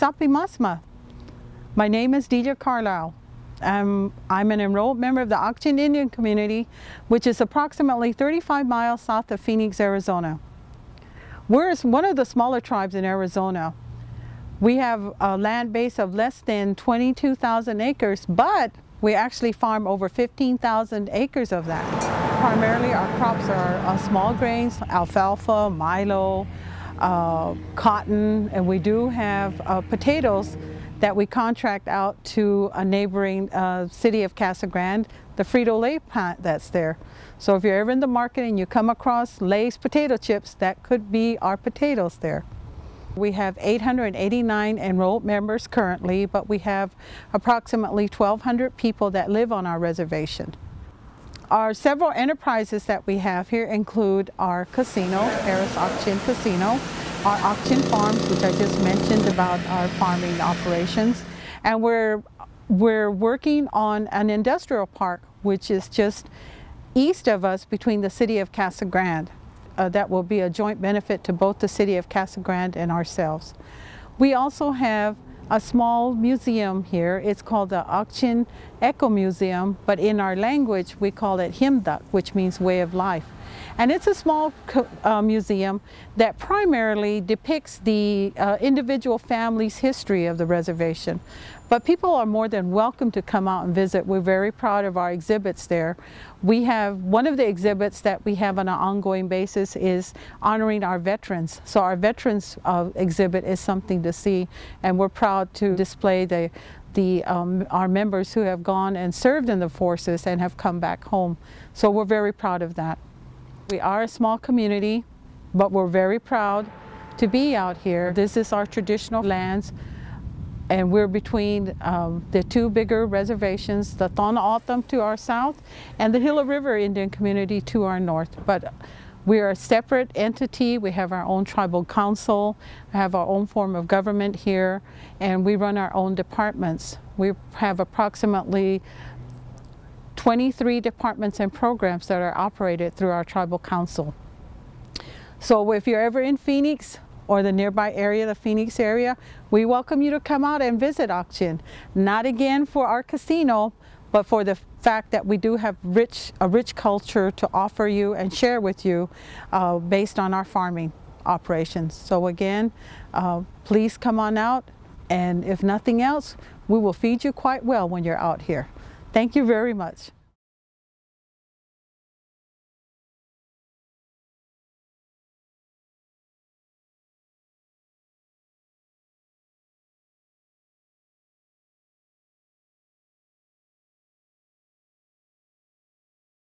Sapi Masma. My name is Delia Carlisle. I'm, I'm an enrolled member of the Ak-Chin Indian community, which is approximately 35 miles south of Phoenix, Arizona. We're one of the smaller tribes in Arizona. We have a land base of less than 22,000 acres, but we actually farm over 15,000 acres of that. Primarily our crops are uh, small grains, alfalfa, milo, uh, cotton, and we do have uh, potatoes that we contract out to a neighboring uh, city of Casa Grande, the Frito-Lay plant that's there. So if you're ever in the market and you come across Lay's potato chips, that could be our potatoes there. We have 889 enrolled members currently, but we have approximately 1,200 people that live on our reservation. Our several enterprises that we have here include our casino, Harrah's Ak-Chin Casino, our Ak-Chin Farms, which I just mentioned about our farming operations, and we're, we're working on an industrial park, which is just east of us between the city of Casa Grande. Uh, that will be a joint benefit to both the city of Casa Grande and ourselves. We also have a small museum here. It's called the Ak-Chin Eco Museum, but in our language we call it Himdak, which means way of life. And it's a small uh, museum that primarily depicts the uh, individual family's history of the reservation. But people are more than welcome to come out and visit. We're very proud of our exhibits there. We have, one of the exhibits that we have on an ongoing basis is honoring our veterans. So our veterans uh, exhibit is something to see and we're proud to display the, the, um, our members who have gone and served in the forces and have come back home. So we're very proud of that. We are a small community, but we're very proud to be out here. This is our traditional lands, and we're between um, the two bigger reservations, the Tohono O'odham to our south, and the Gila River Indian community to our north. But we are a separate entity. We have our own tribal council, we have our own form of government here, and we run our own departments. We have approximately 23 departments and programs that are operated through our tribal council. So if you're ever in Phoenix or the nearby area, the Phoenix area, we welcome you to come out and visit Ak-Chin. Not again for our casino, but for the fact that we do have rich, a rich culture to offer you and share with you uh, based on our farming operations. So again, uh, please come on out and if nothing else, we will feed you quite well when you're out here. Thank you very much.